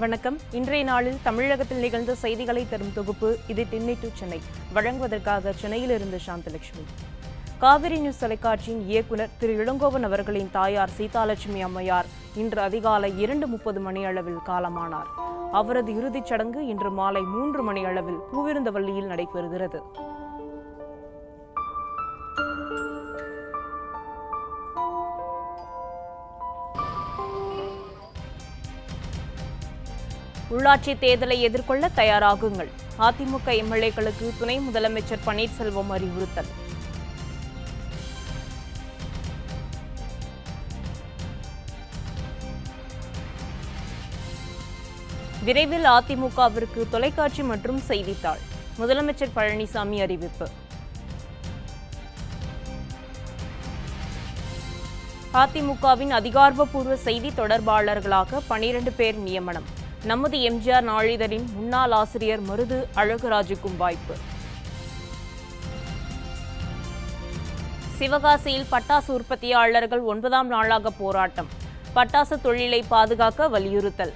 வணக்கம். இன்றைய நாளில் தமிழகத்தில் நிகழ்ந்த செய்திகளை தரும் தொகுப்பு இது டின்னி டு சென்னை. வழங்குவதற்காக சென்னையிலிருந்து சாந்தலட்சுமி. காவிரி நியூஸ் தொலைக்காட்சியின் இயக்குனர் திரு இளங்கோவன் அவர்களின் தாயார் சீதாலட்சுமி அம்மையார் இன்று அதிகாலை இரண்டு முப்பது மணி அளவில் காலமானார். அவரது இறுதிச் சடங்கு இன்று மாலை மூன்று மணி அளவில் பூவிருந்தவல்லியில் நடைபெறுகிறது. உள்ளாட்சி தேர்தலை எதிர்கொள்ள தயாராகுங்கள். அதிமுக எம்எல்ஏக்களுக்கு துணை முதலமைச்சர் பன்னீர்செல்வம் அறிவுறுத்தல். விரைவில் அதிமுகவிற்கு தொலைக்காட்சி மற்றும் செய்தித்தாள். முதலமைச்சர் பழனிசாமி அறிவிப்பு. அதிமுகவின் அதிகாரப்பூர்வ செய்தி தொடர்பாளர்களாக பனிரண்டு பேர் நியமனம். நமது எம்ஜிஆர் நாளிதழின் முன்னாள் ஆசிரியர் மருது அழகுராஜுக்கும் வாய்ப்பு. சிவகாசியில் பட்டாசு உற்பத்தியாளர்கள் ஒன்பதாம் நாளாக போராட்டம். பட்டாசு தொழிலை பாதுகாக்க வலியுறுத்தல்.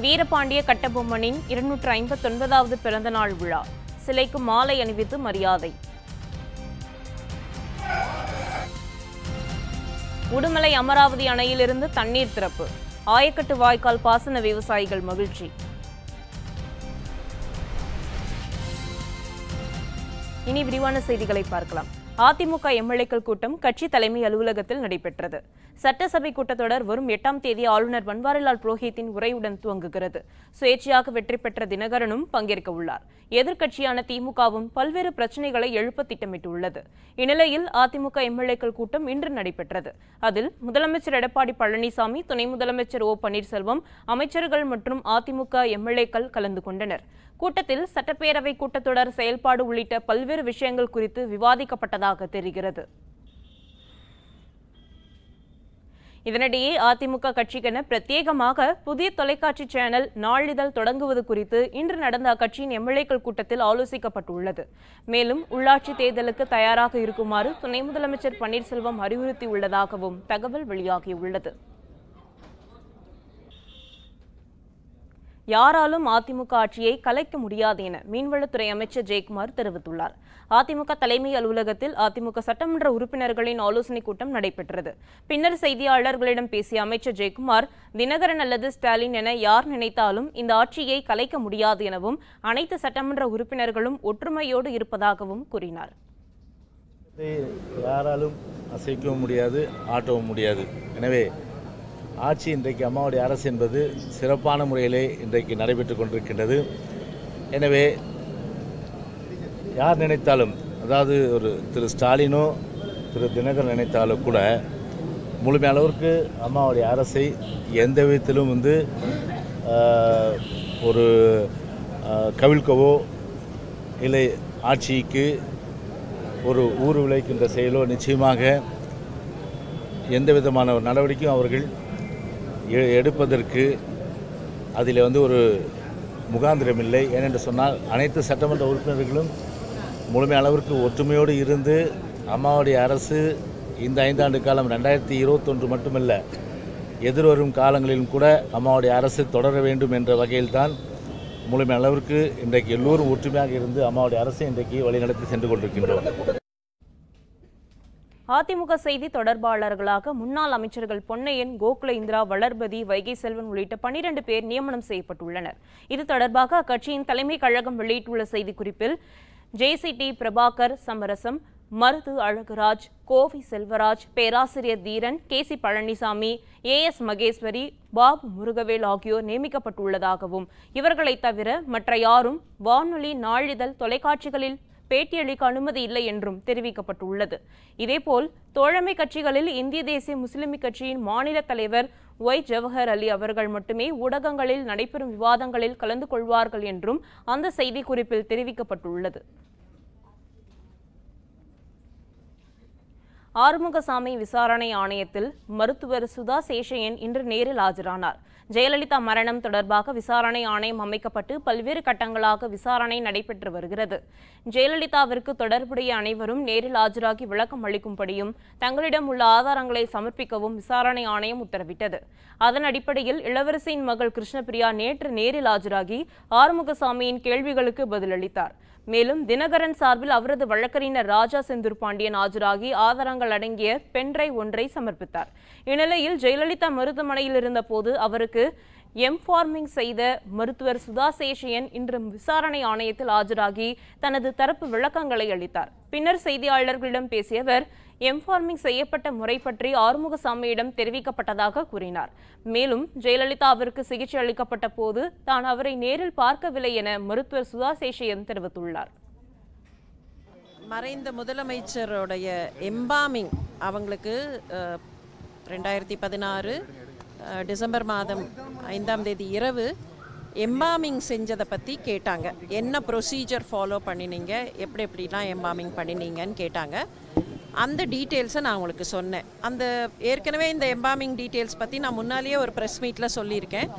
வீரபாண்டிய கட்டபொம்மனின் இருநூற்று ஐம்பத்தொன்பதாவது பிறந்தநாள் விழா. சிலைக்கு மாலை அணிவித்து மரியாதை. உடுமலை அமராவதி அணையிலிருந்து தண்ணீர் திறப்பு. ஆயக்கட்டு வாய்க்கால் பாசன விவசாயிகள் மகிழ்ச்சி. இனி விரிவான செய்திகளை பார்க்கலாம். அதிமுக எம்எல்ஏக்கள் கூட்டம் கட்சி தலைமை அலுவலகத்தில் நடைபெற்றது. சட்டசபை கூட்டத்தொடர் வரும் எட்டாம் தேதி ஆளுநர் பன்வாரிலால் புரோஹித்தின் உரையுடன் துவங்குகிறது. சுயேட்சையாக வெற்றி பெற்ற தினகரனும் பங்கேற்க உள்ளார். எதிர்க்கட்சியான திமுகவும் பல்வேறு பிரச்சனைகளை எழுப்ப திட்டமிட்டுள்ளது. இந்நிலையில் அதிமுக எம்எல்ஏக்கள் கூட்டம் இன்று நடைபெற்றது. அதில் முதலமைச்சர் எடப்பாடி பழனிசாமி துணை முதலமைச்சர் ஓ பன்னீர்செல்வம் அமைச்சர்கள் மற்றும் அதிமுக எம்எல்ஏக்கள் கலந்து கொண்டனர். கூட்டத்தில் சட்டப்பேரவை கூட்டத்தொடர் செயல்பாடு உள்ளிட்ட பல்வேறு விஷயங்கள் குறித்து விவாதிக்கப்பட்டதாக தெரிகிறது. இதனிடையே அதிமுக கட்சிக்கென பிரத்யேகமாக புதிய தொலைக்காட்சி சேனல் நாளிதழ் தொடங்குவது குறித்து இன்று நடந்த அக்கட்சியின் எம்எல்ஏக்கள் கூட்டத்தில் ஆலோசிக்கப்பட்டுள்ளது. மேலும் உள்ளாட்சி தேர்தலுக்கு தயாராக இருக்குமாறு துணை முதலமைச்சர் பன்னீர்செல்வம் அறிவுறுத்தியுள்ளதாகவும் தகவல் வெளியாகியுள்ளது. யாராலும் அதிமுக ஆட்சியை கலைக்க முடியாது என மீன்வளத்துறை அமைச்சர் ஜெயக்குமார் தெரிவித்துள்ளார். அதிமுக தலைமை அலுவலகத்தில் அதிமுக சட்டமன்ற உறுப்பினர்களின் ஆலோசனைக் கூட்டம் நடைபெற்றது. பின்னர் செய்தியாளர்களிடம் பேசிய அமைச்சர் ஜெயக்குமார் தினகரன் அல்லது ஸ்டாலின் என யார் நினைத்தாலும் இந்த ஆட்சியை கலைக்க முடியாது எனவும் அனைத்து சட்டமன்ற உறுப்பினர்களும் ஒற்றுமையோடு இருப்பதாகவும் கூறினார். யாராலும் அசைக்கவும் முடியாது ஆட்டவும் முடியாது. எனவே ஆட்சி இன்றைக்கு அம்மாவுடைய அரசு என்பது சிறப்பான முறையிலே இன்றைக்கு நடைபெற்று கொண்டிருக்கின்றது. எனவே யார் நினைத்தாலும் அதாவது ஒரு திரு ஸ்டாலினோ திரு தினகரன் நினைத்தாலும் கூட முழுமையான அளவிற்கு அம்மாவுடைய அரசை எந்த விதத்திலும் வந்து ஒரு கவிழ்க்கவோ இல்லை ஆட்சிக்கு ஒரு ஊறு விளைக்கின்ற செயலோ நிச்சயமாக எந்த விதமான ஒரு நடவடிக்கையும் அவர்கள் எடுப்பதற்கு அதில் வந்து ஒரு முகாந்திரம் இல்லை. ஏனென்று சொன்னால் அனைத்து சட்டமன்ற உறுப்பினர்களும் முழுமை அளவிற்கு ஒற்றுமையோடு இருந்து அம்மாவுடைய அரசு இந்த ஐந்தாண்டு காலம் ரெண்டாயிரத்தி இருபத்தொன்று மட்டுமல்ல எதிர்வரும் காலங்களிலும் கூட அம்மாவுடைய அரசு தொடர வேண்டும் என்ற வகையில்தான் முழுமை அளவிற்கு இன்றைக்கு எல்லோரும் ஒற்றுமையாக இருந்து அம்மாவுடைய அரசை இன்றைக்கு வழிநடத்தி சென்று கொண்டிருக்கின்றோம். அதிமுக செய்தி தொடர்பாளர்களாக முன்னாள் அமைச்சர்கள் பொன்னையன் கோகுல இந்திரா வளர்பதி வைகை செல்வன் உள்ளிட்ட பனிரெண்டு பேர் நியமனம் செய்யப்பட்டுள்ளனர். இது தொடர்பாக அக்கட்சியின் தலைமை கழகம் வெளியிட்டுள்ள செய்திக்குறிப்பில் ஜேசிடி பிரபாகர் சமரசம் மருது அழகுராஜ் கோவி செல்வராஜ் பேராசிரியர் Dheeran K C Palanisamy A S Maheswari Babu Murugavel ஆகியோர் நியமிக்கப்பட்டுள்ளதாகவும் இவர்களைத் தவிர மற்ற யாரும் வானொலி நாளிதழ் தொலைக்காட்சிகளில் பேட்டியளிக்க அனுமதி இல்லை என்றும் தெரிவிக்கப்பட்டுள்ளது. இதேபோல் தோழமை கட்சிகளில் இந்திய தேசிய முஸ்லிம் கட்சியின் மாநில தலைவர் ஒய். ஜவஹர் அலி அவர்கள் மட்டுமே ஊடகங்களில் நடைபெறும் விவாதங்களில் கலந்து கொள்வார்கள் என்றும் அந்த செய்திக்குறிப்பில் தெரிவிக்கப்பட்டுள்ளது. ஆறுமுகசாமி விசாரணை ஆணையத்தில் மருத்துவர் சுதா சேஷையன் இன்று நேரில் ஆஜரானார். ஜெயலலிதா மரணம் தொடர்பாக விசாரணை ஆணையம் அமைக்கப்பட்டு பல்வேறு கட்டங்களாக விசாரணை நடைபெற்று வருகிறது. ஜெயலலிதாவிற்கு தொடர்புடைய அனைவரும் நேரில் ஆஜராகி விளக்கம் அளிக்கும்படியும் தங்களிடம் உள்ள ஆதாரங்களை சமர்ப்பிக்கவும் விசாரணை ஆணையம் உத்தரவிட்டது. அதன் அடிப்படையில் இளவரசியின் மகள் கிருஷ்ணபிரியா நேற்று நேரில் ஆஜராகி ஆறுமுகசாமியின் கேள்விகளுக்கு பதிலளித்தார். மேலும் தினகரன் சார்பில் அவரது வழக்கறிஞர் ராஜா செந்தூர் பாண்டியன் ஆஜராகி ஆதாரங்கள் அடங்கிய பென்ட்ரைவ் ஒன்றை சமர்ப்பித்தார். இந்நிலையில் ஜெயலலிதா மருத்துவமனையில் இருந்தபோது அவருக்கு எம் ஃபார்மிங் செய்த மருத்துவர் சுதா சேஷியன் இன்று விசாரணை ஆணையத்தில் ஆஜராகி தனது தரப்பு விளக்கங்களை அளித்தார். பின்னர் செய்தியாளர்களிடம் பேசிய அவர் எம்ஃபார்மிங் செய்யப்பட்ட முறை பற்றி ஆறுமுகசாமியிடம் தெரிவிக்கப்பட்டதாக கூறினார். மேலும் ஜெயலலிதாவிற்கு சிகிச்சை அளிக்கப்பட்ட போது தான் அவரை நேரில் பார்க்கவில்லை என மருத்துவர் சுதா சேஷியன் தெரிவித்துள்ளார். மறைந்த முதலமைச்சருடைய எம்பாமிங் அவங்களுக்கு ரெண்டாயிரத்தி பதினாறு டிசம்பர் மாதம் ஐந்தாம் தேதி இரவு எம்பாமிங் செஞ்சதை பற்றி கேட்டாங்க. என்ன ப்ரொசீஜர் ஃபாலோ பண்ணினீங்க? எப்படி எப்படிலாம் எம்பாமிங் பண்ணினீங்கன்னு கேட்டாங்க. அந்த டீட்டெயில்ஸை நான் உங்களுக்கு சொன்னேன். அந்த ஏற்கனவே இந்த எம்பாமிங் டீட்டெயில்ஸ் பற்றி நான் முன்னாலேயே ஒரு ப்ரெஸ் மீட்டில் சொல்லியிருக்கேன்.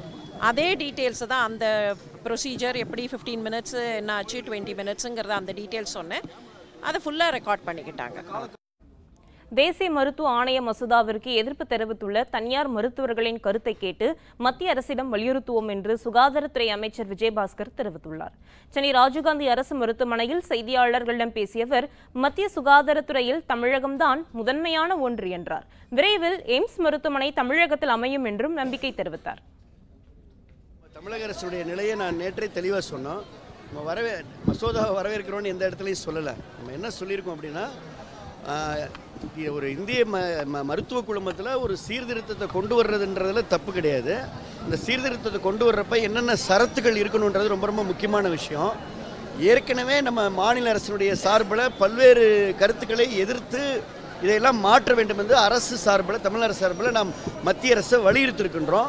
அதே டீட்டெயில்ஸை தான் அந்த ப்ரொசீஜர் எப்படி ஃபிஃப்டீன் மினிட்ஸு என்ன ஆச்சு டுவெண்ட்டி மினிட்ஸுங்கிறத அந்த டீட்டெயில்ஸ் சொன்னேன். அதை ஃபுல்லாக ரெக்கார்ட் பண்ணிக்கிட்டாங்க. தேசிய மருத்துவ ஆணைய மசோதாவிற்கு எதிர்ப்பு தெரிவித்துள்ள தனியார் மருத்துவர்களின் கருத்தை கேட்டு மத்திய அரசிடம் வலியுறுத்துவோம் என்று சுகாதாரத்துறை அமைச்சர் விஜயபாஸ்கர் தெரிவித்துள்ளார். சென்னை ராஜீவ்காந்தி அரசு மருத்துவமனையில் செய்தியாளர்களிடம் பேசியவர் மத்திய சுகாதாரத்துறையில் தமிழகம்தான் முதன்மையான ஒன்று என்றார். விரைவில் எய்ம்ஸ் மருத்துவமனை தமிழகத்தில் அமையும் என்றும் நம்பிக்கை தெரிவித்தார். தமிழக அரசுடைய நிலையை நான் நேற்றே தெளிவாக சொன்னோம். நம்ம வரவே மசோதாவை வரவேற்கிறோன்னு எந்த இடத்துலையும் சொல்லலை. நம்ம என்ன சொல்லியிருக்கோம் அப்படின்னா ஒரு இந்திய ம ம- மருத்துவ குழுமத்தில் ஒரு சீர்திருத்தத்தை கொண்டு வர்றதுன்றதுல தப்பு கிடையாது. இந்த சீர்திருத்தத்தை கொண்டு வர்றப்ப என்னென்ன சரத்துகள் இருக்கணுன்றது ரொம்ப ரொம்ப முக்கியமான விஷயம். ஏற்கனவே நம்ம மாநில அரசினுடைய சார்பில் பல்வேறு கருத்துக்களை எதிர்த்து இதையெல்லாம் மாற்ற வேண்டும் என்று அரசு சார்பில் தமிழரசு அரசு சார்பில் நாம் மத்திய அரசை வலியுறுத்திருக்கின்றோம்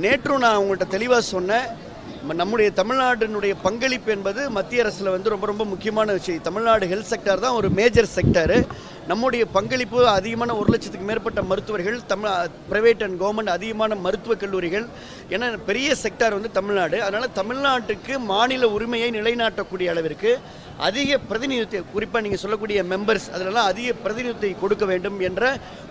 நேற்றும் நான் உங்கள்கிட்ட தெளிவாக சொன்னேன். நம்முடைய தமிழ்நாட்டினுடைய பங்களிப்பு என்பது மத்திய அரசில் வந்து ரொம்ப ரொம்ப முக்கியமான விஷயம். தமிழ்நாடு ஹெல்த் செக்டார் தான் ஒரு மேஜர் செக்டாரு. நம்முடைய பங்களிப்பு அதிகமான ஒரு லட்சத்துக்கு மேற்பட்ட மருத்துவர்கள் தமிழ் பிரைவேட் அண்ட் கவர்மெண்ட் அதிகமான மருத்துவக் கல்லூரிகள் ஏன்னா பெரிய செக்டார் வந்து தமிழ்நாடு. அதனால் தமிழ்நாட்டுக்கு மாநில உரிமையை நிலைநாட்டக்கூடிய அளவிற்கு அதிக பிரதிநிதித்துவம் குறிப்பாக நீங்கள் சொல்லக்கூடிய மெம்பர்ஸ் அதிலெல்லாம் அதிக பிரதிநிதித்துவத்தை கொடுக்க வேண்டும் என்ற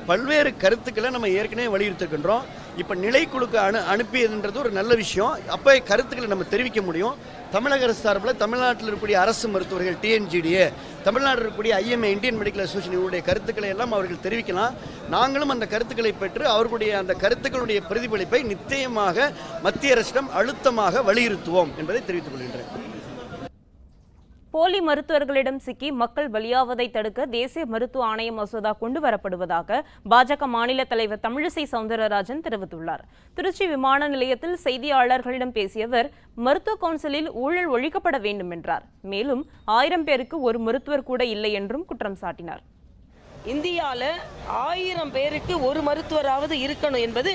பல்வேறு கருத்துக்களை நம்ம ஏற்கனவே வலியுறுத்திருக்கின்றோம். இப்போ நிலைக்குழுக்கு அனு அனுப்பியதுன்றது ஒரு நல்ல விஷயம். அப்போ கருத்துக்களை நம்ம தெரிவிக்க முடியும். தமிழக அரசு சார்பில் தமிழ்நாட்டில் இருக்கக்கூடிய அரசு மருத்துவர்கள் டிஎன்ஜிடிஏ தமிழ்நாட்டில் இருக்கக்கூடிய ஐஎம்ஏ இந்தியன் மெடிக்கல் அசோசியேஷன் இவருடைய கருத்துக்களை எல்லாம் அவர்கள் தெரிவிக்கலாம். நாங்களும் அந்த கருத்துக்களை பெற்று அவர்களுடைய அந்த கருத்துக்களுடைய பிரதிபலிப்பை நிச்சயமாக மத்திய அரசிடம் அழுத்தமாக வலியுறுத்துவோம் என்பதை தெரிவித்துக் கொள்கின்றேன். போலி மருத்துவர்களிடம் சிக்கி மக்கள் பலியாவதை தடுக்க தேசிய மருத்துவ ஆணைய மசோதா கொண்டு வரப்படுவதாக பாஜக மாநில தலைவர் தமிழிசை சவுந்தரராஜன் தெரிவித்துள்ளார். திருச்சி விமான நிலையத்தில் செய்தியாளர்களிடம் பேசிய அவர் மருத்துவ கவுன்சிலில் ஊழல் ஒழிக்கப்பட வேண்டும் என்றார். மேலும் ஆயிரம் பேருக்கு ஒரு மருத்துவர் கூட இல்லை என்றும் குற்றம் சாட்டினார். இந்தியால ஆயிரம் பேருக்கு ஒரு மருத்துவராவது இருக்கணும் என்பது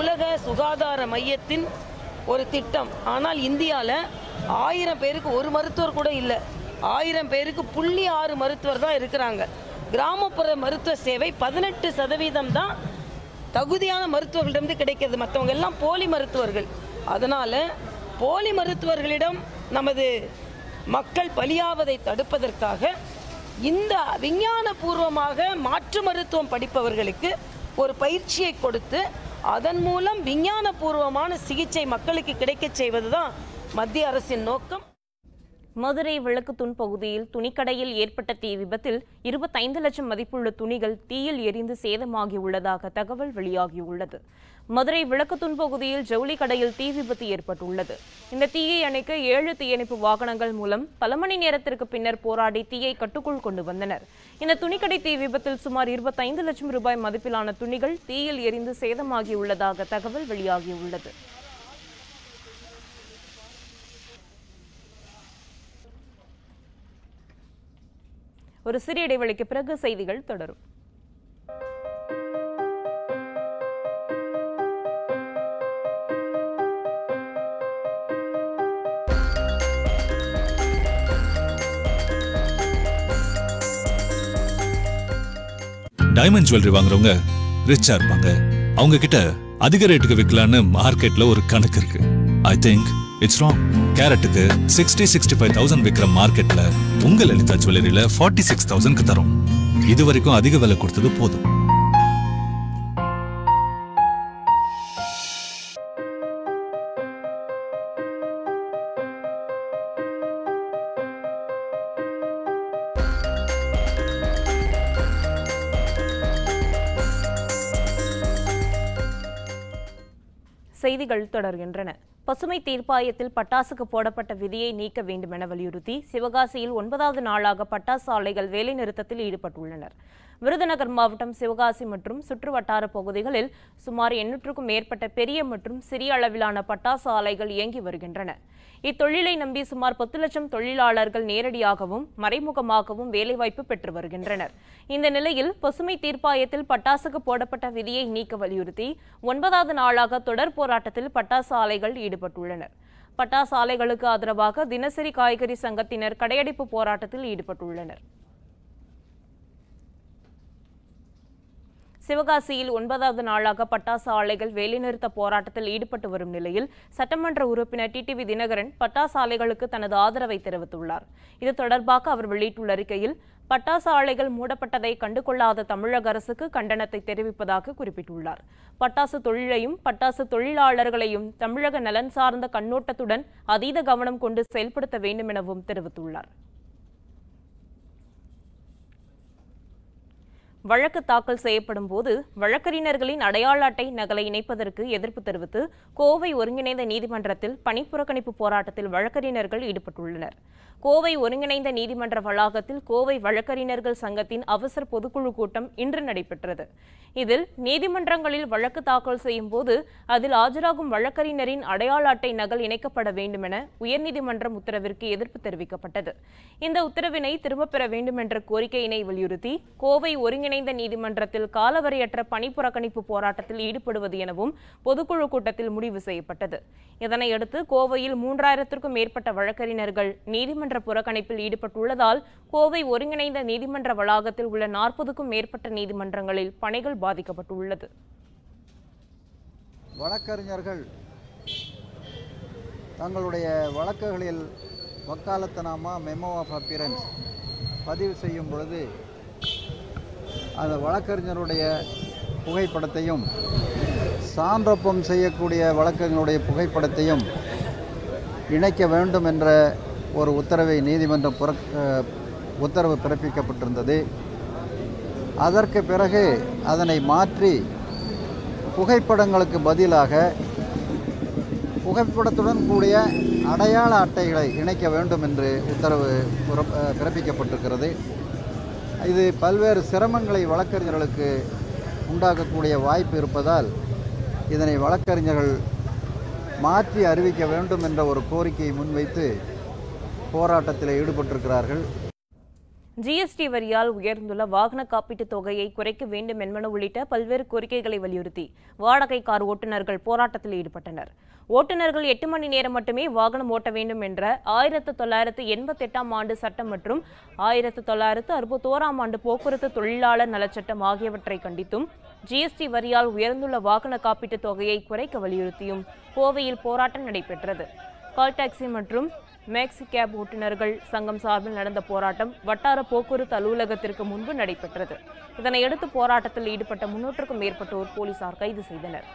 உலக சுகாதார மையத்தின் ஒரு திட்டம். ஆனால் இந்தியால ஆயிரம் பேருக்கு ஒரு மருத்துவர் கூட இல்லை. ஆயிரம் பேருக்கு புள்ளி ஆறு மருத்துவர் தான் இருக்கிறாங்க. கிராமப்புற மருத்துவ சேவை பதினெட்டு சதவீதம் தான் தகுதியான மருத்துவர்களிடமிருந்து கிடைக்கிறது. மற்றவங்க எல்லாம் போலி மருத்துவர்கள். அதனால் போலி மருத்துவர்களிடம் நமது மக்கள் பலியாவதை தடுப்பதற்காக இந்த விஞ்ஞானபூர்வமாக மாற்று மருத்துவம் படிப்பவர்களுக்கு ஒரு பயிற்சியை கொடுத்து அதன் மூலம் விஞ்ஞானபூர்வமான சிகிச்சை மக்களுக்கு கிடைக்கச் செய்வது தான் மத்திய அரசின் நோக்கம்? மதுரை விளக்குத்தூண் பகுதியில் துணிக்கடையில் ஏற்பட்ட தீ விபத்தில் இருபத்தைந்து லட்சம் மதிப்புள்ள துணிகள் தீயில் எரிந்து சேதமாகியுள்ளதாக தகவல் வெளியாகியுள்ளது. மதுரை விளக்குத்தூண் பகுதியில் ஜவுளி கடையில் தீ விபத்து ஏற்பட்டுள்ளது. இந்த தீயை அணைக்க ஏழு தீயணைப்பு வாகனங்கள் மூலம் பல மணி நேரத்திற்கு பின்னர் போராடி தீயை கட்டுக்குள் கொண்டு வந்தனர். இந்த துணிக்கடை தீ விபத்தில் சுமார் இருபத்தைந்து லட்சம் ரூபாய் மதிப்பிலான துணிகள் தீயில் எரிந்து சேதமாகியுள்ளதாக தகவல் வெளியாகியுள்ளது. ஒரு சிறிய இடைவெளிக்கு பிறகு செய்திகள் தொடரும். டைமண்ட் ஜுவல்லரி வாங்குறவங்க ரிச்சா இருப்பாங்க. அவங்க கிட்ட அதிக ரேட்டுக்கு விற்கலான்னு மார்க்கெட்ல ஒரு கணக்கு இருக்கு. ஐ திங்க் இட்ஸ் ராங் கேரட்டுக்கு சிக்ஸ்டி சிக்ஸ்டி ஃபைவ் தௌசண்ட் விற்கிற மார்க்கெட்ல உங்க லலிதா ஜுவல்லரியில ஃபார்ட்டி சிக்ஸ் தௌசண்ட்க்கு தரும். இது வரைக்கும் அதிக விலை கொடுத்தது போதும். செய்திகள் தொடர்கின்றன. பசுமை தீர்ப்பாயத்தில் பட்டாசுக்கு போடப்பட்ட விதியை நீக்க வேண்டும் என வலியுறுத்தி சிவகாசியில் ஒன்பதாவது நாளாக பட்டாசு ஆலைகள் வேலைநிறுத்தத்தில் ஈடுபட்டுள்ளனர். விருதுநகர் மாவட்டம் சிவகாசி மற்றும் சுற்றுவட்டார பகுதிகளில் சுமார் எண்ணூற்றுக்கும் மேற்பட்ட பெரிய மற்றும் சிறிய அளவிலான பட்டாசு ஆலைகள் இயங்கி வருகின்றன. இத்தொழிலை நம்பி சுமார் பத்து லட்சம் தொழிலாளர்கள் நேரடியாகவும் மறைமுகமாகவும் வேலைவாய்ப்பு பெற்று வருகின்றனர். இந்த நிலையில் பசுமை தீர்ப்பாயத்தில் பட்டாசுக்கு போடப்பட்ட விதியை நீக்க வலியுறுத்தி ஒன்பதாவது நாளாக தொடர் போராட்டத்தில் பட்டாசு ஆலைகள் ஈடுபட்டுள்ளனர். பட்டாசு ஆலைகளுக்கு ஆதரவாக தினசரி காய்கறி சங்கத்தினர் கடையடைப்பு போராட்டத்தில் ஈடுபட்டுள்ளனர். சிவகாசியில் ஒன்பதாவது நாளாக பட்டாசு ஆலைகள் வேலைநிறுத்த போராட்டத்தில் ஈடுபட்டு வரும் நிலையில் சட்டமன்ற உறுப்பினர் டிடிவி தினகரன் பட்டாசு ஆலைகளுக்கு தனது ஆதரவை தெரிவித்துள்ளார். இது தொடர்பாக அவர் வெளியிட்டுள்ள அறிக்கையில் பட்டாசு ஆலைகள் மூடப்பட்டதை கண்டுகொள்ளாத தமிழக அரசுக்கு கண்டனத்தை தெரிவிப்பதாக குறிப்பிட்டுள்ளார். பட்டாசு தொழிலையும் பட்டாசு தொழிலாளர்களையும் தமிழக நலன் சார்ந்த கண்ணோட்டத்துடன் அதீத கவனம் கொண்டு செயல்படுத்த வேண்டும் எனவும் தெரிவித்துள்ளார். வழக்கு தாக்கல் செய்யப்படும் போது வழக்கறிஞர்களின் அடையாள அட்டை நகலை இணைப்பதற்கு எதிர்ப்பு தெரிவித்து கோவை ஒருங்கிணைந்த நீதிமன்றத்தில் பணிப்புறக்கணிப்பு போராட்டத்தில் வழக்கறிஞர்கள் ஈடுபட்டுள்ளனர். கோவை ஒருங்கிணைந்த நீதிமன்ற வளாகத்தில் கோவை வழக்கறிஞர்கள் சங்கத்தின் அவசர பொதுக்குழு கூட்டம் இன்று நடைபெற்றது. இதில் நீதிமன்றங்களில் வழக்கு தாக்கல் செய்யும் போது அதில் ஆஜராகும் வழக்கறிஞரின் அடையாள அட்டை நகல் இணைக்கப்பட வேண்டும் என உயர்நீதிமன்றம் உத்தரவிற்கு எதிர்ப்பு தெரிவிக்கப்பட்டது. இந்த உத்தரவினை திரும்பப் பெற வேண்டும் என்ற கோரிக்கையினை வலியுறுத்தி கோவை ஒருங்கிணைந்த நீதிமன்றத்தில் காலவரையற்ற பணிப்புறக்கணிப்பு போராட்டத்தில் ஈடுபடுவது எனவும் பொதுக்குழு கூட்டத்தில் முடிவு செய்யப்பட்டது. இதனையடுத்து கோவையில் மூன்றாயிரத்திற்கும் மேற்பட்ட வழக்கறிஞர்கள் நீதிமன்ற புறக்கணிப்பில் ஈடுபட்டுள்ளதால் கோவை ஒருங்கிணைந்த நீதிமன்ற வளாகத்தில் உள்ள நாற்பதுக்கும் மேற்பட்ட நீதிமன்றங்களில் பணிகள் பாதிக்கப்பட்டுள்ளது. வழக்கறிஞர்கள் தங்களுடைய வழக்குகளில் வக்காலத்தனாமா மெமோ ஆஃப் அப்பியரன்ஸ் பதிவு செய்யும் பொழுது அந்த வழக்கறிஞருடைய புகைப்படத்தையும் சான்றப்பம் செய்யக்கூடிய வழக்கறிஞருடைய புகைப்படத்தையும் இணைக்க வேண்டும் என்ற ஒரு உத்தரவை நீதிமன்றம் புற உத்தரவு பிறப்பிக்கப்பட்டிருந்தது. அதற்கு பிறகு அதனை மாற்றி புகைப்படங்களுக்கு பதிலாக புகைப்படத்துடன் கூடிய அடையாள அட்டைகளை இணைக்க வேண்டும் என்று உத்தரவு பிறப்பிக்கப்பட்டிருக்கிறது. இது பல்வேறு சிரமங்களை வழக்கறிஞர்களுக்கு உண்டாக்கக்கூடிய வாய்ப்பு இருப்பதால் இதனை வழக்கறிஞர்கள் மாற்றி அறிவிக்க வேண்டும் என்ற ஒரு கோரிக்கையை முன்வைத்து போராட்டத்தில் ஈடுபட்டிருக்கிறார்கள். ஜிஎஸ்டி வரியால் உயர்ந்துள்ள வாகன காப்பீட்டுத் தொகையை குறைக்க வேண்டும் என்பன உள்ளிட்ட பல்வேறு கோரிக்கைகளை வலியுறுத்தி வாடகை கார் ஓட்டுநர்கள் போராட்டத்தில் ஈடுபட்டனர். ஓட்டுநர்கள் எட்டு மணி நேரம் மட்டுமே வாகனம் ஓட்ட வேண்டும் என்ற ஆயிரத்து தொள்ளாயிரத்து எண்பத்தெட்டாம் ஆண்டு சட்டம் மற்றும் ஆயிரத்து தொள்ளாயிரத்து அறுபத்தோராம் ஆண்டு போக்குவரத்து தொழிலாளர் நலச்சட்டம் ஆகியவற்றை கண்டித்தும் ஜிஎஸ்டி வரியால் உயர்ந்துள்ள வாகன காப்பீட்டுத் தொகையை குறைக்க வலியுறுத்தியும் கோவையில் போராட்டம் நடைபெற்றது. கால் டாக்ஸி மற்றும் மேக்ஸி கேப் ஓட்டுநர்கள் சங்கம் சார்பில் நடந்த போராட்டம் வட்டார போக்குவரத்து அலுவலகத்திற்கு முன்பு நடைபெற்றது. இதனையடுத்து போராட்டத்தில் ஈடுபட்ட முன்னூற்றுக்கும் மேற்பட்டோர் போலீசார் கைது செய்தனர்.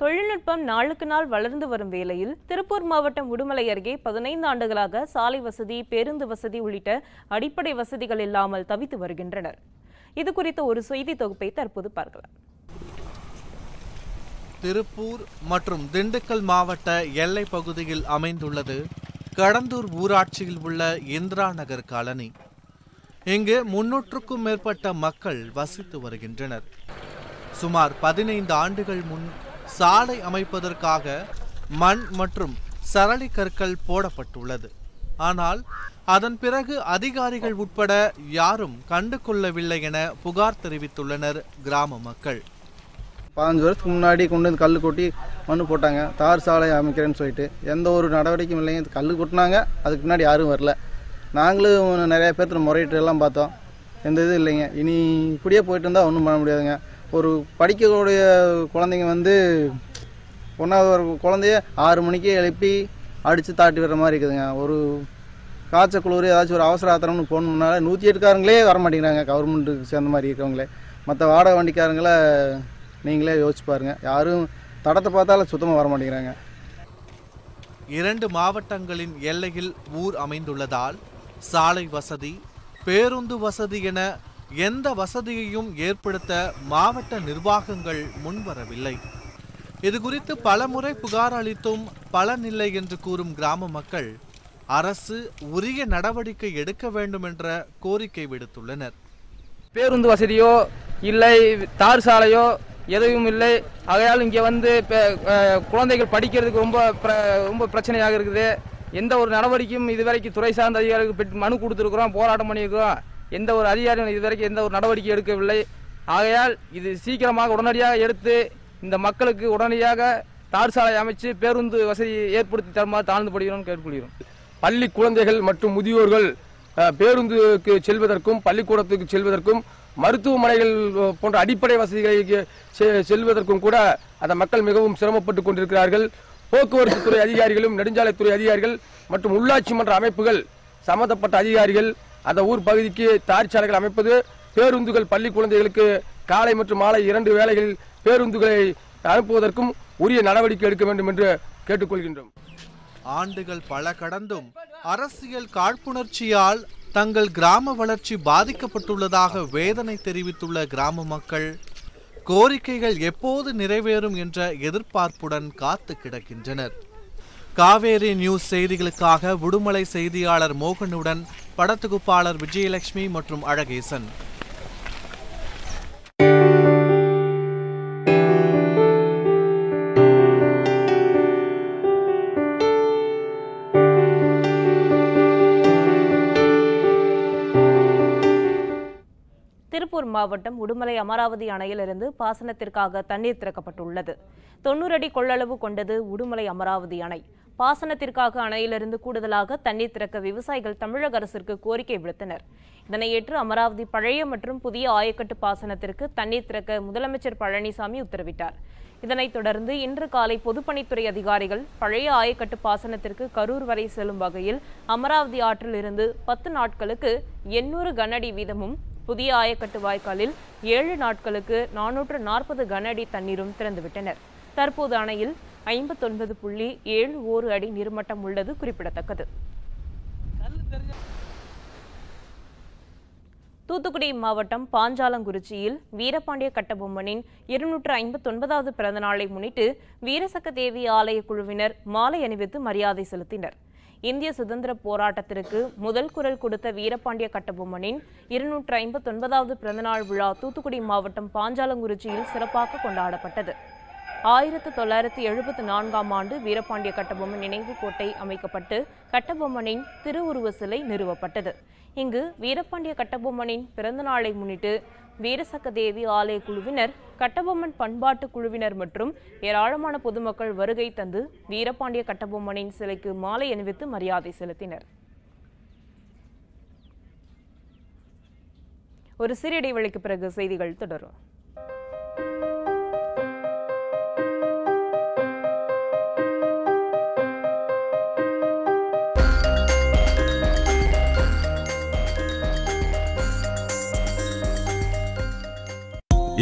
தொழில்நுட்பம் நாளுக்கு நாள் வளர்ந்து வரும் வேளையில் திருப்பூர் மாவட்டம் உடுமலை அருகே பதினைந்து ஆண்டுகளாக சாலை வசதி பேருந்து வசதி உள்ளிட்ட அடிப்படை வசதிகள் இல்லாமல் தவித்து வருகின்றனர். இது குறித்த ஒரு செய்தி தொகுப்பை தற்போது பார்க்கலாம். திருப்பூர் மற்றும் திண்டுக்கல் மாவட்ட எல்லை பகுதியில் அமைந்துள்ளது கடந்தூர் ஊராட்சியில் உள்ள இந்திரா நகர் காலனி. இங்கு முன்னூற்றுக்கும் மேற்பட்ட மக்கள் வசித்து வருகின்றனர். சுமார் பதினைந்து ஆண்டுகள் முன் சாலை அமைப்பதற்காக மண் மற்றும் சரளி கற்கள் போடப்பட்டுள்ளது. ஆனால் அதன் பிறகு அதிகாரிகள் உட்பட யாரும் கண்டு கொள்ளவில்லை என புகார் தெரிவித்துள்ளனர் கிராம மக்கள். பதினஞ்சு வருஷத்துக்கு முன்னாடி கொண்டு வந்து கல் கொட்டி மண்ணு போட்டாங்க. தார் சாலை அமைக்கிறேன்னு சொல்லிட்டு. எந்த ஒரு நடவடிக்கையும் இல்லைங்க. கல் கொட்டினாங்க. அதுக்கு முன்னாடி யாரும் வரல. நாங்களும் நிறைய பேர்த்து முறையிட்டு எல்லாம் பார்த்தோம். எந்த இதுவும் இல்லைங்க. இனி இப்படியே போயிட்டு இருந்தால் ஒன்றும் பண்ண முடியாதுங்க. ஒரு படிக்கக்கூடிய குழந்தைங்க வந்து ஒன்றாவது ஒரு குழந்தைய ஆறு மணிக்கே எழுப்பி அடித்து தாட்டி விடுற மாதிரி இருக்குதுங்க. ஒரு காய்ச்ச குளிர் ஏதாச்சும் ஒரு அவசர ஆத்திரம்னு போகணுன்னால நூற்றி எட்டுக்காரங்களே வர மாட்டேங்கிறாங்க. கவர்மெண்ட்டுக்கு சேர்ந்த மாதிரி இருக்கவங்களே மற்ற வாடகை வண்டிக்காரங்கள நீங்களே யோசிச்சு பாருங்கள் யாரும் தடத்தை பார்த்தாலும் சுத்தமாக வர மாட்டேங்கிறாங்க. இரண்டு மாவட்டங்களின் எல்லையில் ஊர் அமைந்துள்ளதால் சாலை வசதி பேருந்து வசதி என எந்த வசதியையும் ஏற்படுத்த மாவட்ட நிர்வாகங்கள் முன்வரவில்லை. இது குறித்து பலமுறை புகார் அளித்தும் பலனில்லை என்று கூறும் கிராம மக்கள் அரசு உரிய நடவடிக்கை எடுக்க வேண்டும் என்ற கோரிக்கை விடுத்துள்ளனர். பேருந்து வசதியோ இல்லை தார் சாலையோ எதுவும் இல்லை. ஆகையால் இங்கே வந்து குழந்தைகள் படிக்கிறதுக்கு ரொம்ப ரொம்ப பிரச்சனையாக இருக்குது. எந்த ஒரு நடவடிக்கையும் இதுவரைக்கும் துறை சார்ந்த அதிகாரிகளுக்கு மனு கொடுத்துருக்குறோம் போராட்டம் பண்ணியிருக்கிறோம். எந்த ஒரு அதிகாரியும் இதுவரைக்கும் எந்த ஒரு நடவடிக்கை எடுக்கவில்லை. ஆகையால் இது சீக்கிரமாக உடனடியாக எடுத்து இந்த மக்களுக்கு உடனடியாக தார் சாலை அமைச்சு பேருந்து வசதி ஏற்படுத்தி தருமாறு தாழ்ந்து படுகிறோம் கேட்டுக்கொள்கிறோம். பள்ளி குழந்தைகள் மற்றும் முதியோர்கள் பேருந்துக்கு செல்வதற்கும் பள்ளிக்கூடத்துக்கு செல்வதற்கும் மருத்துவமனைகள் போன்ற அடிப்படை வசதிகளுக்கு செ- செல்வதற்கும் கூட அந்த மக்கள் மிகவும் சிரமப்பட்டு கொண்டிருக்கிறார்கள். போக்குவரத்து துறை அதிகாரிகளும் நெடுஞ்சாலைத்துறை அதிகாரிகள் மற்றும் உள்ளாட்சி மன்ற அமைப்புகள் சம்பந்தப்பட்ட அதிகாரிகள் அந்த ஊர் பகுதிக்கு தார் சாலைகள் அமைப்பது பேருந்துகள் பள்ளி குழந்தைகளுக்கு காலை மற்றும் மாலை இரண்டு வேளைகளில் பேருந்துகளை அனுப்புவதற்கும் உரிய நடவடிக்கை எடுக்க வேண்டும் என்று கேட்டுக்கொள்கின்றோம். ஆண்டுகள் பல கடந்தும் அரசியல் காழ்ப்புணர்ச்சியால் தங்கள் கிராம வளர்ச்சி பாதிக்கப்பட்டுள்ளதாக வேதனை தெரிவித்துள்ள கிராம மக்கள் கோரிக்கைகள் எப்போது நிறைவேறும் என்ற எதிர்பார்ப்புடன் காத்து கிடக்கின்றனர். காவேரி நியூஸ் செய்திகளுக்காக விடுமலை செய்தியாளர் மோகனுடன் படத்தொகுப்பாளர் விஜயலட்சுமி மற்றும் அழகேசன். திருப்பூர் மாவட்டம் உடுமலை அமராவதி அணையிலிருந்து பாசனத்திற்காக தண்ணீர் திறக்கப்பட்டுள்ளது. தொண்ணூறு அடி கொள்ளளவு கொண்டது உடுமலை அமராவதி அணை. பாசனத்திற்காக அணையிலிருந்து கூடுதலாக தண்ணீர் திறக்க விவசாயிகள் தமிழக அரசிற்கு கோரிக்கை விடுத்தனர். இதனை ஏற்று அமராவதி பழைய மற்றும் புதிய ஆயக்கட்டு பாசனத்திற்கு தண்ணீர் திறக்க முதலமைச்சர் பழனிசாமி உத்தரவிட்டார். இதனைத் தொடர்ந்து இன்று காலை பொதுப்பணித்துறை அதிகாரிகள் பழைய ஆயக்கட்டு பாசனத்திற்கு கரூர் வரை செல்லும் வகையில் அமராவதி ஆற்றில் இருந்து பத்து நாட்களுக்கு எண்ணூறு கனஅடி வீதமும் புதிய ஆயக்கட்டு வாய்க்காலில் ஏழு நாட்களுக்கு நானூற்று நாற்பது கனஅடி தண்ணீரும் திறந்துவிட்டனர். தற்போது அணையில் ஐம்பத்தொன்பது புள்ளி ஏழு ஓரு அடி நீர்மட்டம் உள்ளது குறிப்பிடத்தக்கது. தூத்துக்குடி மாவட்டம் பாஞ்சாலங்குறிச்சியில் வீரபாண்டிய கட்டபொம்மனின் இருநூற்று ஐம்பத்தொன்பதாவது பிறந்த நாளை முன்னிட்டு வீரசக்க தேவி ஆலய குழுவினர் மாலை அணிவித்து மரியாதை செலுத்தினர். இந்திய சுதந்திர போராட்டத்திற்கு முதல் குரல் கொடுத்த வீரபாண்டிய கட்டபொம்மனின் இருநூற்று ஐம்பத்தொன்பதாவது பிறந்தநாள் விழா தூத்துக்குடி மாவட்டம் பாஞ்சாலங்குறிச்சியில் சிறப்பாக கொண்டாடப்பட்டது. ஆயிரத்து தொள்ளாயிரத்து எழுபத்து நான்காம் ஆண்டு வீரபாண்டிய கட்டபொம்மன் நினைவு கோட்டை அமைக்கப்பட்டு கட்டபொம்மனின் திருவுருவ சிலை நிறுவப்பட்டது. இங்கு வீரபாண்டிய கட்டபொம்மனின் பிறந்த நாளை முன்னிட்டு வீரசக்க தேவி ஆலய குழுவினர் கட்டபொம்மன் பண்பாட்டு குழுவினர் மற்றும் ஏராளமான பொதுமக்கள் வருகை தந்து வீரபாண்டிய கட்டபொம்மனின் சிலைக்கு மாலை அணிவித்து மரியாதை செலுத்தினர். ஒரு சிறிய இடைவெளிக்கு பிறகு செய்திகள் தொடரும்.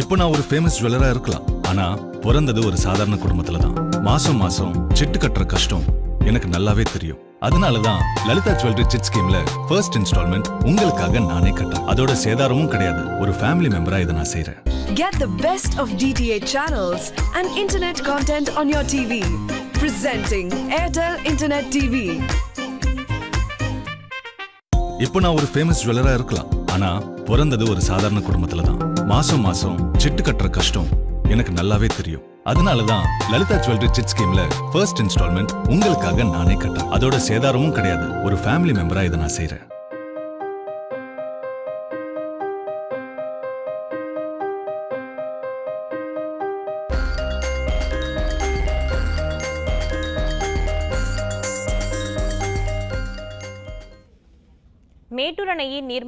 இப்போ நான் ஒரு ஃபேமஸ் ஜுவல்லரா இருக்கலாம். ஆனா பிறந்தது ஒரு சாதாரண குடும்பத்துல தான். மாசம் மாசம் சிட்டு கட்டுற கஷ்டம் எனக்கு நல்லாவே தெரியும். அதனால தான் லலிதா ஜுவல்லரி சிட் ஸ்கீம்ல ஃபர்ஸ்ட் இன்ஸ்டால்மெண்ட் உங்களுக்காக நானே கட்டுறேன். அதோட சேதாரமும் கிடையாது. ஒரு ஃபேமிலி மெம்பரா இதை நான் செய்றேன். Get the best of DTH channels and internet content on your TV. Presenting Airtel Internet TV. இப்போ நான் ஒரு ஃபேமஸ் ஜுவல்லரா இருக்கலாம். ஆனா பிறந்தது ஒரு சாதாரண குடும்பத்துல தான். மாசம் மாசம் சிட்டு கட்டுற கஷ்டம் எனக்கு நல்லாவே தெரியும். அதனால தான் லலிதா ஜுவல்லரி சிட் ஸ்கீம்ல ஃபர்ஸ்ட் இன்ஸ்டால்மெண்ட் உங்களுக்காக நானே கட்டேன் அதோட சேதாரமும் கிடையாது. ஒரு ஃபேமிலி மெம்பரா இதை நான் செய்யறேன்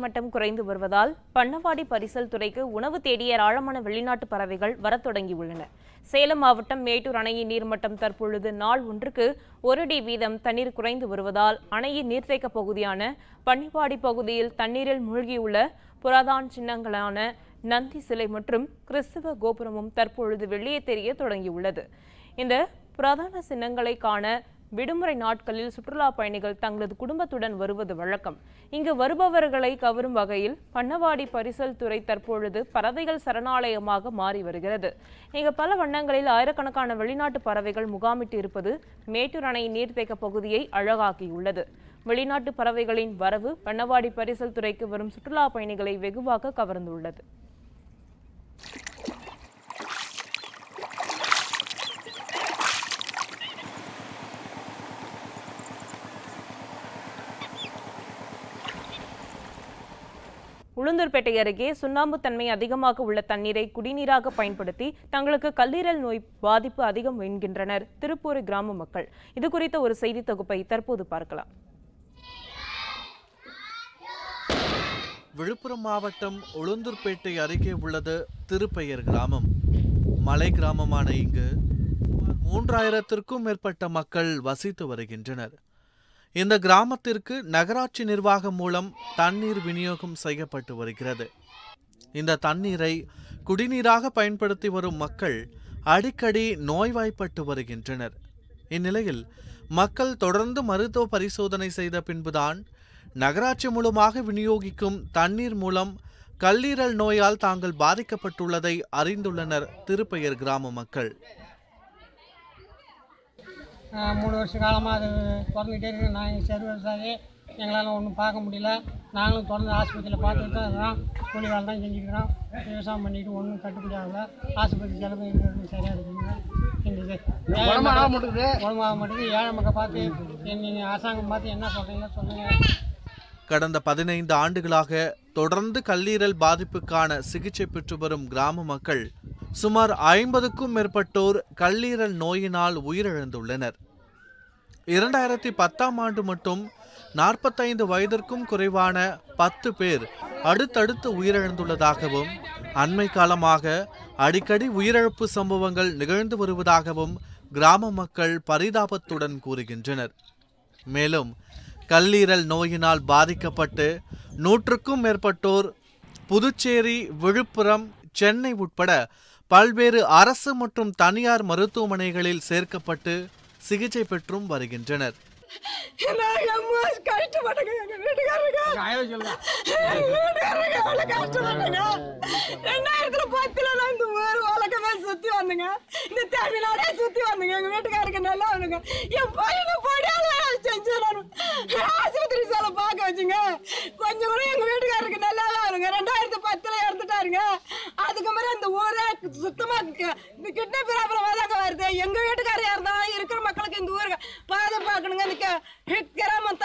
நீர்மட்டம் குறைந்து வருவதால் பண்ணவாடி பரிசல் துறைக்கு உணவு தேடிய ஏராளமான வெளிநாட்டு பறவைகள் வரத் தொடங்கியுள்ளன. சேலம் மாவட்டம் மேட்டூர் அணையின் நீர்மட்டம் தற்பொழுது நாள் ஒன்றுக்கு ஒரு அடி வீதம் தண்ணீர் குறைந்து வருவதால் அணையின் நீர்த்தேக்க பகுதியான பன்னிப்பாடி பகுதியில் தண்ணீரில் மூழ்கியுள்ள புராதான் சின்னங்களான நந்தி சிலை மற்றும் கிறிஸ்துவ கோபுரமும் தற்பொழுது வெளியே தெரிய தொடங்கியுள்ளது. இந்த பிரதான சின்னங்களை காண விடுமுறை நாட்களில் சுற்றுலா பயணிகள் தங்களது குடும்பத்துடன் வருவது வழக்கம். இங்கு வருபவர்களை கவரும் வகையில் பண்ணவாடி பரிசல் துறை தற்பொழுது பறவைகள் சரணாலயமாக மாறி வருகிறது. இங்கு பல வண்ணங்களில் ஆயிரக்கணக்கான வெளிநாட்டு பறவைகள் முகாமிட்டு இருப்பது மேட்டூர் அணை நீர்த்தேக்க பகுதியை அழகாக்கியுள்ளது. வெளிநாட்டு பறவைகளின் வரவு பண்ணவாடி பரிசல் துறைக்கு வரும் சுற்றுலா பயணிகளை வெகுவாக கவர்ந்துள்ளது. உளுந்தூர்பேட்டை அருகே சுண்ணாம்பு தன்மை அதிகமாக உள்ள தண்ணீரை குடிநீராக பயன்படுத்தி தங்களுக்கு கல்லீரல் நோய் பாதிப்பு அதிகம் என்கின்றனர். திருப்பூர் கிராம மக்கள். இது குறித்த ஒரு செய்தி தொகுப்பை தற்போது பார்க்கலாம். விழுப்புரம் மாவட்டம் உளுந்தூர்பேட்டை அருகே உள்ளது திருப்பெயர் கிராமம். மலை கிராமமான இங்கு மூன்றாயிரத்திற்கும் மேற்பட்ட மக்கள் வசித்து வருகின்றனர். இந்த கிராமத்திற்கு நகராட்சி நிர்வாகம் மூலம் தண்ணீர் விநியோகம் செய்யப்பட்டு வருகிறது. இந்த தண்ணீரை குடிநீராக பயன்படுத்தி வரும் மக்கள் அடிக்கடி நோய்வாய்ப்பட்டு வருகின்றனர். இந்நிலையில் மக்கள் தொடர்ந்து மருத்துவ பரிசோதனை செய்த பின்புதான் நகராட்சி மூலமாக விநியோகிக்கும் தண்ணீர் மூலம் கல்லீரல் நோயால் தாங்கள் பாதிக்கப்பட்டுள்ளதை அறிந்துள்ளனர் திருப்பெயர் கிராம மக்கள். மூணு வருஷ காலமாக அது திறந்துக்கிட்டே இருக்குது நாங்கள் சரி விவசாயி எங்களால் ஒன்றும் பார்க்க முடியல. நாங்களும் தொடர்ந்து ஆஸ்பத்திரியில் பார்த்துட்டு தான் இருக்கிறோம். கூலி வேலை தான் செஞ்சுக்கிறோம் விவசாயம் பண்ணிட்டு ஒன்றும் கட்டுப்படி ஆகல. ஆஸ்பத்திரி செலவு எங்களுக்கு சரியாக இருக்குங்க எங்களுக்கு மக்கள் மாட்டேங்குது. குணமாக மாட்டேங்குது. ஏழை மக்கள் பார்த்து நீங்கள் அரசாங்கம் பார்த்து என்ன சொல்கிறீங்களோ சொல்லுங்கள் கடந்த பதினைந்து ஆண்டுகளாக தொடர்ந்து கல்லீரல் பாதிப்புக்கான சிகிச்சை பெற்று வரும் கிராம மக்கள் சுமார் ஐம்பதுக்கும் மேற்பட்டோர் கல்லீரல் நோயினால் உயிரிழந்துள்ளனர். இரண்டாயிரத்தி பத்தாம் ஆண்டு மட்டும் நாற்பத்தைந்து வயதிற்கும் குறைவான பத்து பேர் அடுத்தடுத்து உயிரிழந்துள்ளதாகவும் அண்மை காலமாக அடிக்கடி உயிரிழப்பு சம்பவங்கள் நிகழ்ந்து வருவதாகவும் கிராம மக்கள் பரிதாபத்துடன் கூறுகின்றனர். மேலும் கல்லீரல் நோயினால் பாதிக்கப்பட்டு நூற்றுக்கும் மேற்பட்டோர் புதுச்சேரி விழுப்புரம் சென்னை உட்பட பல்வேறு அரசு மற்றும் தனியார் மருத்துவமனைகளில் சேர்க்கப்பட்டு சிகிச்சை பெற்றும் வருகின்றனர். நாங்க அம்மா கஷ்டப்பட்டுங்க எங்க வீட்டுக்காரருங்க. எங்க வீட்டுக்காரருங்க அவ்வளவு கஷ்டப்பட்டுங்க ரெண்டாயிரத்துல பத்துல நான் இந்த ஊர் உலகமே சுத்தி வந்தேங்க. இந்த தமிழ்நாடே சுத்தி வந்தேங்க. எங்க வீட்டுக்காரருக்கு நல்லா வந்துங்க. என் பையனை படியாத செஞ்சு நான் ஆஸ்பத்திரி செலவு பார்க்க வச்சுங்க. கொஞ்சம் கூட எங்க வீட்டுக்காரருக்கு நல்லா வருங்க ரெண்டாயிரத்தி பத்துல இறந்துட்டாருங்க. அதுக்கு மேல இந்த ஊரே சுத்தமா இந்த கிட்னி ப்ராப்ளம் தாங்க வருது. எங்க வீட்டுக்காரர் இருந்தாலும் இருக்கிற மக்களுக்கு இந்த ஊருக்கு பாதை பார்க்கணுங்க. இந்த க- கிராமம்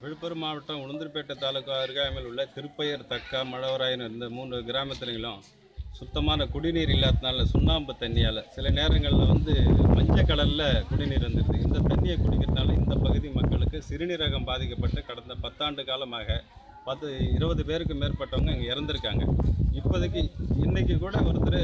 விழுப்புரம் மாவட்டம் உளுந்தூர்பேட்டை தாலுகா அருகாமையில் உள்ள திருப்பையர் தக்கா மழவராயன் இந்த மூன்று கிராமத்துலங்களும் சுத்தமான குடிநீர் இல்லாததுனால சுண்ணாம்பு தண்ணியால் சில நேரங்களில் வந்து மஞ்சள் கலரில் குடிநீர் வந்துடுது இந்த தண்ணியை குடிக்கிறதுனால இந்த பகுதி மக்களுக்கு சிறுநீரகம் பாதிக்கப்பட்டு கடந்த பத்தாண்டு காலமாக பத்து இருபது பேருக்கு மேற்பட்டவங்க இங்கே இறந்துருக்காங்க. இப்போதைக்கு இன்றைக்கி கூட ஒருத்தர்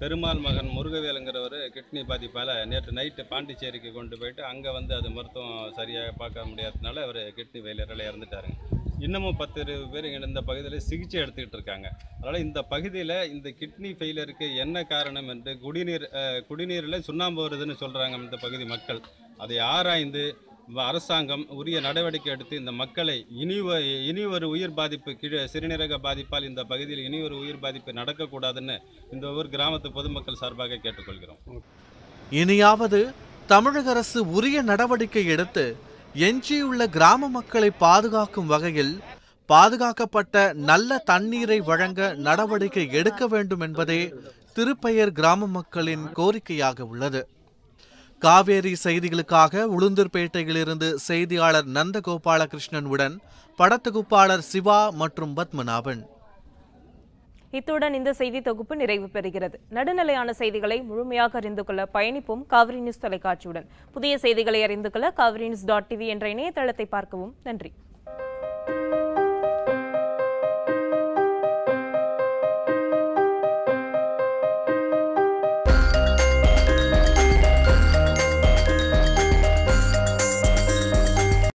பெருமாள் மகன் முருகவேலுங்கிறவர் கிட்னி பாதிப்பால் நேற்று நைட்டு பாண்டிச்சேரிக்கு கொண்டு போயிட்டு அங்கே வந்து அது மருத்துவம் சரியாக பார்க்க முடியாததுனால அவர் கிட்னி ஃபெயிலியரால் இறந்துட்டாருங்க. இன்னமும் பத்து இருபது பேர் இந்த பகுதியில் சிகிச்சை எடுத்துக்கிட்டு இருக்காங்க. அதனால் இந்த பகுதியில் இந்த கிட்னி ஃபெயிலருக்கு என்ன காரணம் என்று குடிநீர் குடிநீரில் சுண்ணாம்பு வருதுன்னு சொல்கிறாங்க இந்த பகுதி மக்கள். அதை ஆராய்ந்து அரசாங்கம் உரிய நடவடிக்கை எடுத்து இந்த மக்களை இனி இனி ஒரு உயிர் பாதிப்பு கீழே சிறுநீரக பாதிப்பால் இந்த பகுதியில் இனி ஒரு உயிர் பாதிப்பு நடக்கக்கூடாதுன்னு இந்த ஊர் கிராமத்து பொதுமக்கள் சார்பாக கேட்டுக்கொள்கிறோம். இனியாவது தமிழக அரசு உரிய நடவடிக்கை எடுத்து எஞ்சியுள்ள கிராம மக்களை பாதுகாக்கும் வகையில் பாதுகாக்கப்பட்ட நல்ல தண்ணீரை வழங்க நடவடிக்கை எடுக்க வேண்டும் என்பதே திருப்பெயர் கிராம மக்களின் கோரிக்கையாக உள்ளது. காவேரி செய்திகளுக்காக உளுந்தூர்பேட்டையிலிருந்து செய்தியாளர் நந்தகோபாலகிருஷ்ணனுடன் படத்தொகுப்பாளர் சிவா மற்றும் பத்மநாபன். இத்துடன் இந்த செய்தி தொகுப்பு நிறைவு பெறுகிறது. நடுநிலையான செய்திகளை முழுமையாக அறிந்து கொள்ள பயணிப்போம் காவிரி நியூஸ் தொலைக்காட்சியுடன். புதிய செய்திகளை அறிந்து கொள்ள காவிரி நியூஸ் டாட் டிவி என்ற இணையதளத்தை பார்க்கவும். நன்றி.